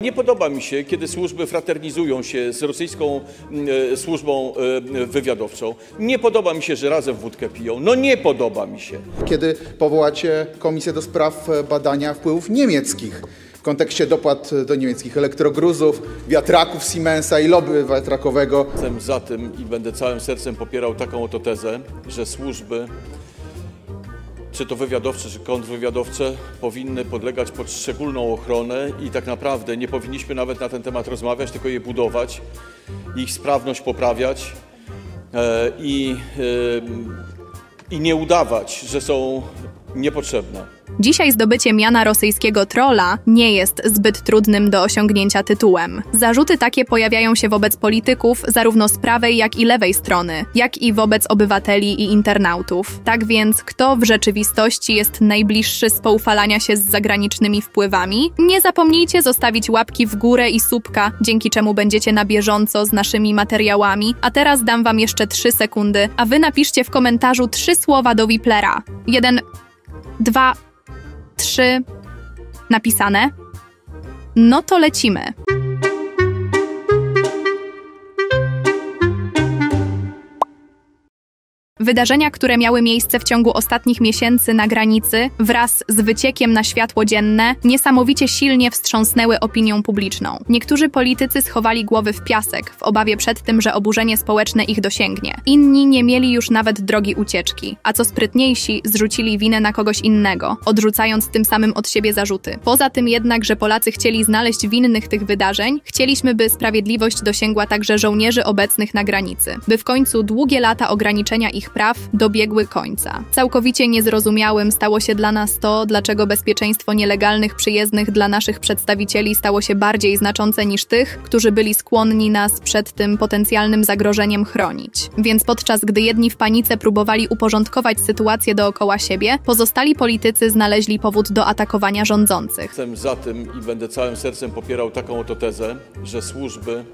Nie podoba mi się, kiedy służby fraternizują się z rosyjską e, służbą e, wywiadowczą. Nie podoba mi się, że razem wódkę piją. No nie podoba mi się. Kiedy powołacie komisję do spraw badania wpływów niemieckich w kontekście dopłat do niemieckich elektrogruzów, wiatraków Siemensa i lobby wiatrakowego. Jestem za tym i będę całym sercem popierał taką oto tezę, że służby, czy to wywiadowcze, czy kontrwywiadowcze, powinny podlegać pod szczególną ochronę i tak naprawdę nie powinniśmy nawet na ten temat rozmawiać, tylko je budować, ich sprawność poprawiać e, i, e, i nie udawać, że są niepotrzebne. Dzisiaj zdobycie miana rosyjskiego trola nie jest zbyt trudnym do osiągnięcia tytułem. Zarzuty takie pojawiają się wobec polityków zarówno z prawej, jak i lewej strony, jak i wobec obywateli i internautów. Tak więc, kto w rzeczywistości jest najbliższy z poufalania się z zagranicznymi wpływami? Nie zapomnijcie zostawić łapki w górę i słupka, dzięki czemu będziecie na bieżąco z naszymi materiałami. A teraz dam wam jeszcze 3 sekundy, a wy napiszcie w komentarzu trzy słowa do Wiplera. Jeden, dwa, trzy napisane. No to lecimy. Wydarzenia, które miały miejsce w ciągu ostatnich miesięcy na granicy, wraz z wyciekiem na światło dzienne, niesamowicie silnie wstrząsnęły opinią publiczną. Niektórzy politycy schowali głowy w piasek, w obawie przed tym, że oburzenie społeczne ich dosięgnie. Inni nie mieli już nawet drogi ucieczki, a co sprytniejsi, zrzucili winę na kogoś innego, odrzucając tym samym od siebie zarzuty. Poza tym jednak, że Polacy chcieli znaleźć winnych tych wydarzeń, chcieliśmy, by sprawiedliwość dosięgła także żołnierzy obecnych na granicy, by w końcu długie lata ograniczenia ich praw dobiegły końca. Całkowicie niezrozumiałym stało się dla nas to, dlaczego bezpieczeństwo nielegalnych przyjezdnych dla naszych przedstawicieli stało się bardziej znaczące niż tych, którzy byli skłonni nas przed tym potencjalnym zagrożeniem chronić. Więc podczas gdy jedni w panice próbowali uporządkować sytuację dookoła siebie, pozostali politycy znaleźli powód do atakowania rządzących. Jestem za tym i będę całym sercem popierał taką oto tezę, że służby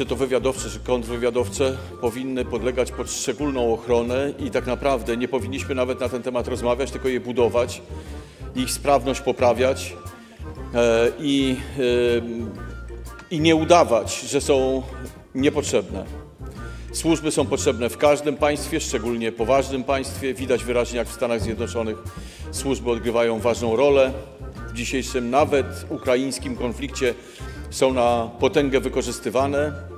czy to wywiadowcze, czy kontrwywiadowcze, powinny podlegać pod szczególną ochronę i tak naprawdę nie powinniśmy nawet na ten temat rozmawiać, tylko je budować, ich sprawność poprawiać e, i, e, i nie udawać, że są niepotrzebne. Służby są potrzebne w każdym państwie, szczególnie poważnym państwie. Widać wyraźnie, jak w Stanach Zjednoczonych służby odgrywają ważną rolę. W dzisiejszym nawet ukraińskim konflikcie są na potęgę wykorzystywane.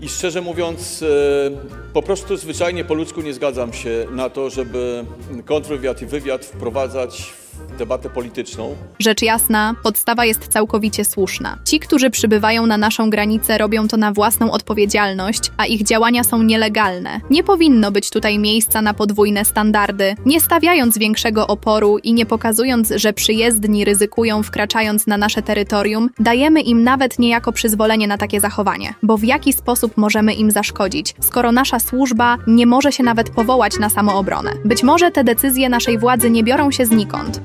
I szczerze mówiąc, e, po prostu zwyczajnie po ludzku nie zgadzam się na to, żeby kontrwywiad i wywiad wprowadzać debatę polityczną. Rzecz jasna, podstawa jest całkowicie słuszna. Ci, którzy przybywają na naszą granicę, robią to na własną odpowiedzialność, a ich działania są nielegalne. Nie powinno być tutaj miejsca na podwójne standardy, nie stawiając większego oporu i nie pokazując, że przyjezdni ryzykują wkraczając na nasze terytorium, dajemy im nawet niejako przyzwolenie na takie zachowanie. Bo w jaki sposób możemy im zaszkodzić, skoro nasza służba nie może się nawet powołać na samoobronę? Być może te decyzje naszej władzy nie biorą się znikąd.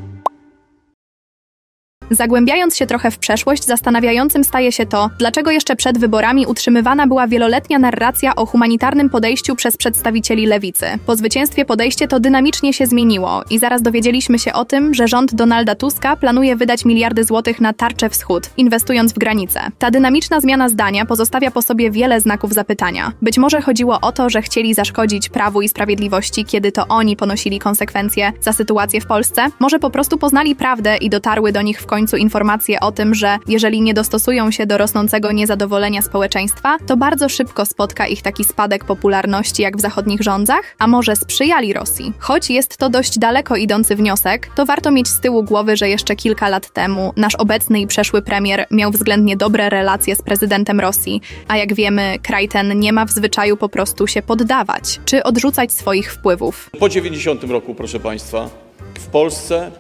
Zagłębiając się trochę w przeszłość, zastanawiającym staje się to, dlaczego jeszcze przed wyborami utrzymywana była wieloletnia narracja o humanitarnym podejściu przez przedstawicieli lewicy. Po zwycięstwie podejście to dynamicznie się zmieniło i zaraz dowiedzieliśmy się o tym, że rząd Donalda Tuska planuje wydać miliardy złotych na tarczę wschód, inwestując w granice. Ta dynamiczna zmiana zdania pozostawia po sobie wiele znaków zapytania. Być może chodziło o to, że chcieli zaszkodzić prawu i sprawiedliwości, kiedy to oni ponosili konsekwencje za sytuację w Polsce? Może po prostu poznali prawdę i dotarły do nich w końcu końcu informacje o tym, że jeżeli nie dostosują się do rosnącego niezadowolenia społeczeństwa, to bardzo szybko spotka ich taki spadek popularności jak w zachodnich rządzach, a może sprzyjali Rosji. Choć jest to dość daleko idący wniosek, to warto mieć z tyłu głowy, że jeszcze kilka lat temu nasz obecny i przeszły premier miał względnie dobre relacje z prezydentem Rosji, a jak wiemy, kraj ten nie ma w zwyczaju po prostu się poddawać czy odrzucać swoich wpływów. Po 90 roku, proszę Państwa, w Polsce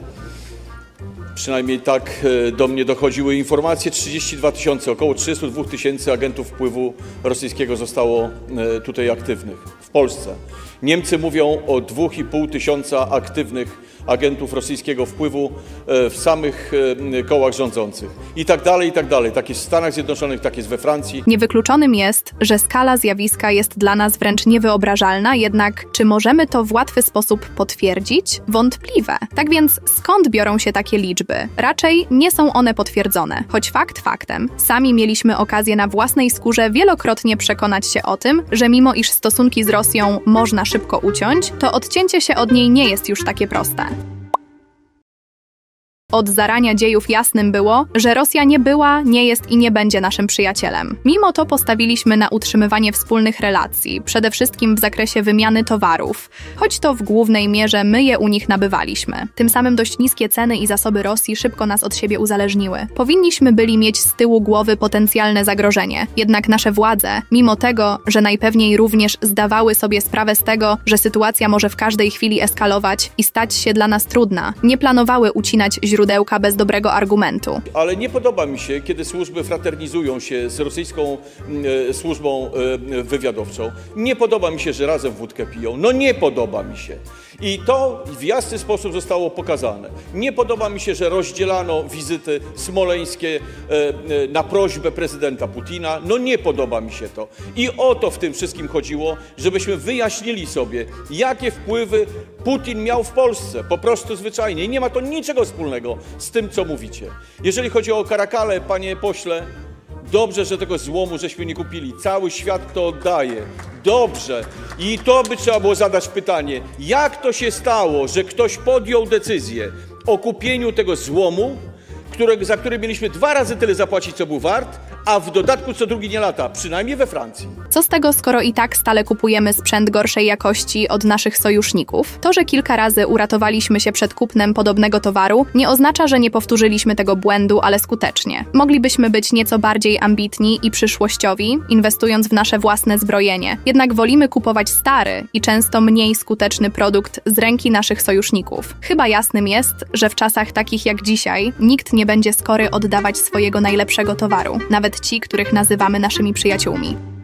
przynajmniej tak e, do mnie dochodziły informacje, 32 tysiące, około 32 tysięcy agentów wpływu rosyjskiego zostało e, tutaj aktywnych w Polsce. Niemcy mówią o 2,5 tysiąca aktywnych agentów rosyjskiego wpływu e, w samych e, kołach rządzących. I tak dalej, i tak dalej. Tak jest w Stanach Zjednoczonych, tak jest we Francji. Niewykluczonym jest, że skala zjawiska jest dla nas wręcz niewyobrażalna, jednak czy możemy to w łatwy sposób potwierdzić? Wątpliwe. Tak więc skąd biorą się takie liczby? Raczej nie są one potwierdzone. Choć fakt faktem, sami mieliśmy okazję na własnej skórze wielokrotnie przekonać się o tym, że mimo iż stosunki z Rosją można szybko uciąć, to odcięcie się od niej nie jest już takie proste. Od zarania dziejów jasnym było, że Rosja nie była, nie jest i nie będzie naszym przyjacielem. Mimo to postawiliśmy na utrzymywanie wspólnych relacji, przede wszystkim w zakresie wymiany towarów, choć to w głównej mierze my je u nich nabywaliśmy. Tym samym dość niskie ceny i zasoby Rosji szybko nas od siebie uzależniły. Powinniśmy byli mieć z tyłu głowy potencjalne zagrożenie, jednak nasze władze, mimo tego, że najpewniej również zdawały sobie sprawę z tego, że sytuacja może w każdej chwili eskalować i stać się dla nas trudna, nie planowały ucinać źródełka bez dobrego argumentu. Ale nie podoba mi się, kiedy służby fraternizują się z rosyjską mm, e, służbą e, wywiadowczą. Nie podoba mi się, że razem wódkę piją. No nie podoba mi się. I to w jasny sposób zostało pokazane. Nie podoba mi się, że rozdzielano wizyty smoleńskie e, e, na prośbę prezydenta Putina. No nie podoba mi się to. I o to w tym wszystkim chodziło, żebyśmy wyjaśnili sobie, jakie wpływy Putin miał w Polsce. Po prostu zwyczajnie. I nie ma to niczego wspólnego z tym, co mówicie. Jeżeli chodzi o Karakale, panie pośle, Dobrze, że tego złomu żeśmy nie kupili. Cały świat to oddaje. Dobrze. I to by trzeba było zadać pytanie, jak to się stało, że ktoś podjął decyzję o kupieniu tego złomu, za który mieliśmy dwa razy tyle zapłacić, co był wart, a w dodatku co drugi nie lata, przynajmniej we Francji. Co z tego, skoro i tak stale kupujemy sprzęt gorszej jakości od naszych sojuszników? To, że kilka razy uratowaliśmy się przed kupnem podobnego towaru, nie oznacza, że nie powtórzyliśmy tego błędu, ale skutecznie. Moglibyśmy być nieco bardziej ambitni i przyszłościowi, inwestując w nasze własne zbrojenie. Jednak wolimy kupować stary i często mniej skuteczny produkt z ręki naszych sojuszników. Chyba jasnym jest, że w czasach takich jak dzisiaj nikt nie będzie skory oddawać swojego najlepszego towaru, nawet ci, których nazywamy naszymi przyjaciółmi.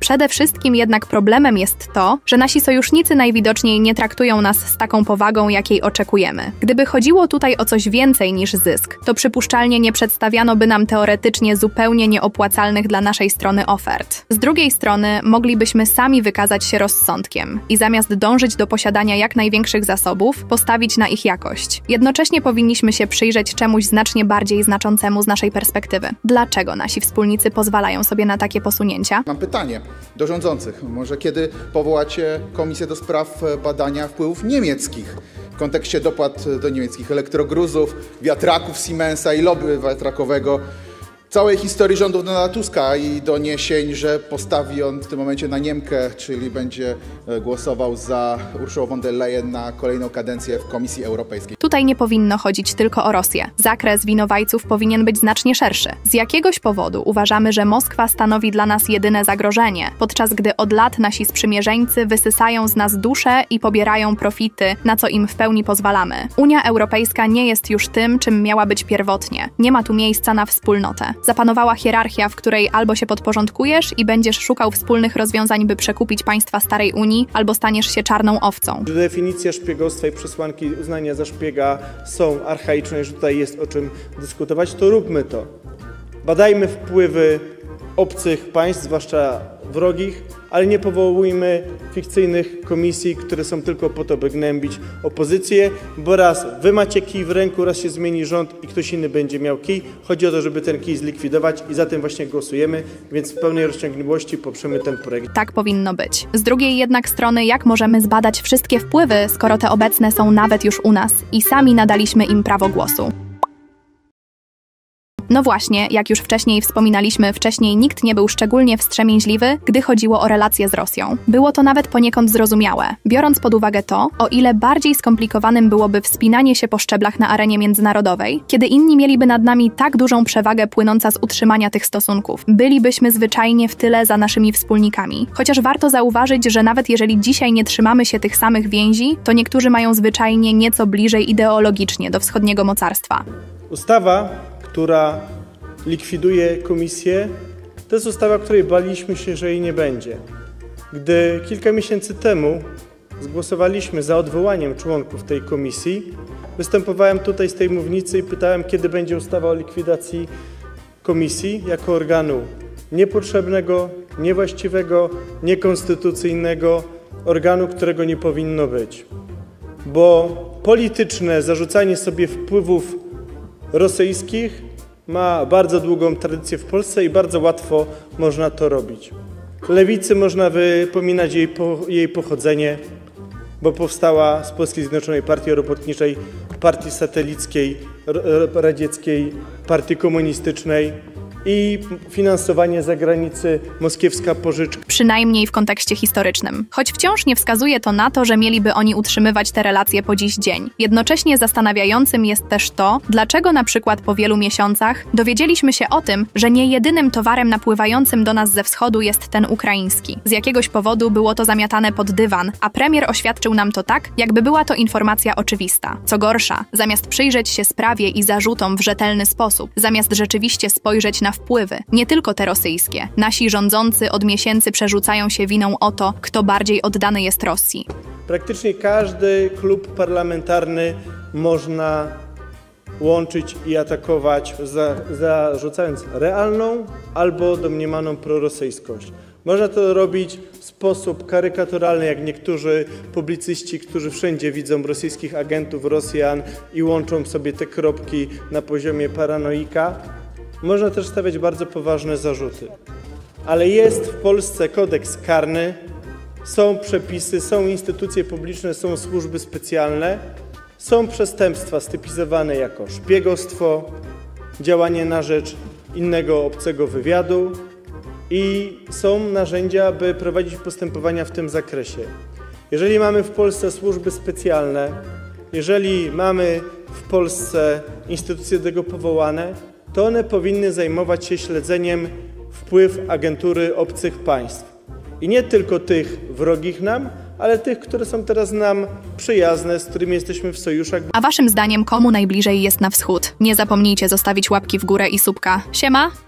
Przede wszystkim jednak problemem jest to, że nasi sojusznicy najwidoczniej nie traktują nas z taką powagą, jakiej oczekujemy. Gdyby chodziło tutaj o coś więcej niż zysk, to przypuszczalnie nie przedstawiano by nam teoretycznie zupełnie nieopłacalnych dla naszej strony ofert. Z drugiej strony moglibyśmy sami wykazać się rozsądkiem i zamiast dążyć do posiadania jak największych zasobów, postawić na ich jakość. Jednocześnie powinniśmy się przyjrzeć czemuś znacznie bardziej znaczącemu z naszej perspektywy. Dlaczego nasi wspólnicy pozwalają sobie na takie posunięcia? Mam pytanie do rządzących. Może kiedy powołacie komisję do spraw badania wpływów niemieckich w kontekście dopłat do niemieckich elektrogruzów, wiatraków Siemensa i lobby wiatrakowego, całej historii rządów Donalda Tuska i doniesień, że postawi on w tym momencie na Niemkę, czyli będzie e, głosował za Urszulą von der Leyen na kolejną kadencję w Komisji Europejskiej. Tutaj nie powinno chodzić tylko o Rosję. Zakres winowajców powinien być znacznie szerszy. Z jakiegoś powodu uważamy, że Moskwa stanowi dla nas jedyne zagrożenie, podczas gdy od lat nasi sprzymierzeńcy wysysają z nas dusze i pobierają profity, na co im w pełni pozwalamy. Unia Europejska nie jest już tym, czym miała być pierwotnie. Nie ma tu miejsca na wspólnotę. Zapanowała hierarchia, w której albo się podporządkujesz i będziesz szukał wspólnych rozwiązań, by przekupić państwa starej Unii, albo staniesz się czarną owcą. Definicja szpiegostwa i przesłanki uznania za szpiega są archaiczne, że tutaj jest o czym dyskutować, to róbmy to. Badajmy wpływy obcych państw, zwłaszcza wrogich, ale nie powołujmy fikcyjnych komisji, które są tylko po to, by gnębić opozycję, bo raz wy macie kij w ręku, raz się zmieni rząd i ktoś inny będzie miał kij. Chodzi o to, żeby ten kij zlikwidować i za tym właśnie głosujemy, więc w pełnej rozciągliwości poprzemy ten projekt. Tak powinno być. Z drugiej jednak strony, jak możemy zbadać wszystkie wpływy, skoro te obecne są nawet już u nas i sami nadaliśmy im prawo głosu? No właśnie, jak już wcześniej wspominaliśmy, wcześniej nikt nie był szczególnie wstrzemięźliwy, gdy chodziło o relacje z Rosją. Było to nawet poniekąd zrozumiałe, biorąc pod uwagę to, o ile bardziej skomplikowanym byłoby wspinanie się po szczeblach na arenie międzynarodowej, kiedy inni mieliby nad nami tak dużą przewagę płynąca z utrzymania tych stosunków. Bylibyśmy zwyczajnie w tyle za naszymi wspólnikami. Chociaż warto zauważyć, że nawet jeżeli dzisiaj nie trzymamy się tych samych więzi, to niektórzy mają zwyczajnie nieco bliżej ideologicznie do wschodniego mocarstwa. Ustawa, która likwiduje komisję, to jest ustawa, której baliśmy się, że jej nie będzie. Gdy kilka miesięcy temu zgłosowaliśmy za odwołaniem członków tej komisji, występowałem tutaj z tej mównicy i pytałem, kiedy będzie ustawa o likwidacji komisji jako organu niepotrzebnego, niewłaściwego, niekonstytucyjnego, organu, którego nie powinno być. Bo polityczne zarzucanie sobie wpływów rosyjskich ma bardzo długą tradycję w Polsce i bardzo łatwo można to robić. Lewicy można wypominać jej, po, jej pochodzenie, bo powstała z Polskiej Zjednoczonej Partii Robotniczej, partii satelickiej, radzieckiej, partii komunistycznej i finansowanie zagranicy, moskiewska pożyczka. przynajmniej w kontekście historycznym. Choć wciąż nie wskazuje to na to, że mieliby oni utrzymywać te relacje po dziś dzień. Jednocześnie zastanawiającym jest też to, dlaczego na przykład po wielu miesiącach dowiedzieliśmy się o tym, że nie jedynym towarem napływającym do nas ze wschodu jest ten ukraiński. Z jakiegoś powodu było to zamiatane pod dywan, a premier oświadczył nam to tak, jakby była to informacja oczywista. Co gorsza, zamiast przyjrzeć się sprawie i zarzutom w rzetelny sposób, zamiast rzeczywiście spojrzeć na wpływy, nie tylko te rosyjskie, nasi rządzący od miesięcy przerzucają się winą o to, kto bardziej oddany jest Rosji. Praktycznie każdy klub parlamentarny można łączyć i atakować, za, zarzucając realną albo domniemaną prorosyjskość. Można to robić w sposób karykaturalny, jak niektórzy publicyści, którzy wszędzie widzą rosyjskich agentów, Rosjan i łączą sobie te kropki na poziomie paranoika. Można też stawiać bardzo poważne zarzuty. Ale jest w Polsce kodeks karny, są przepisy, są instytucje publiczne, są służby specjalne, są przestępstwa stypizowane jako szpiegostwo, działanie na rzecz innego obcego wywiadu i są narzędzia, by prowadzić postępowania w tym zakresie. Jeżeli mamy w Polsce służby specjalne, jeżeli mamy w Polsce instytucje do tego powołane, to one powinny zajmować się śledzeniem wpływ agentury obcych państw. I nie tylko tych wrogich nam, ale tych, które są teraz nam przyjazne, z którymi jesteśmy w sojuszach. A waszym zdaniem komu najbliżej jest na wschód? Nie zapomnijcie zostawić łapki w górę i subka. Siema!